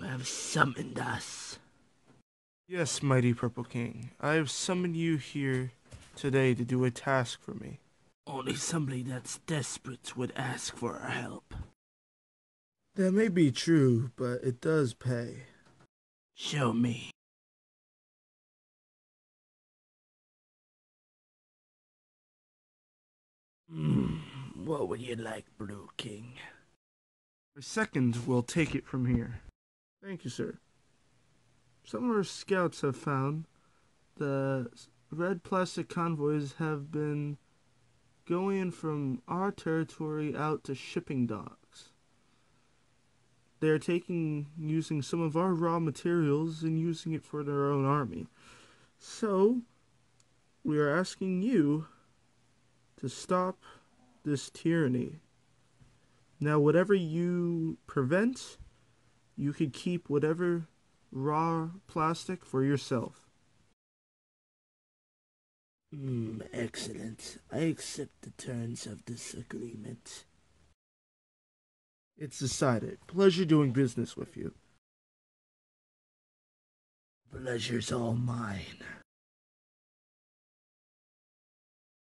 You have summoned us. Yes, mighty Purple King. I have summoned you here today to do a task for me. Only somebody that's desperate would ask for our help. That may be true, but it does pay. Show me. Hmm, what would you like, Blue King? A second will take it from here. Thank you, sir. Some of our scouts have found that red plastic convoys have been going from our territory out to shipping docks. They are taking, using some of our raw materials and using it for their own army. So, we are asking you to stop this tyranny. Now, whatever you prevent, you could keep whatever raw plastic for yourself. Hmm, excellent. I accept the terms of this agreement. It's decided. Pleasure doing business with you. Pleasure's all mine.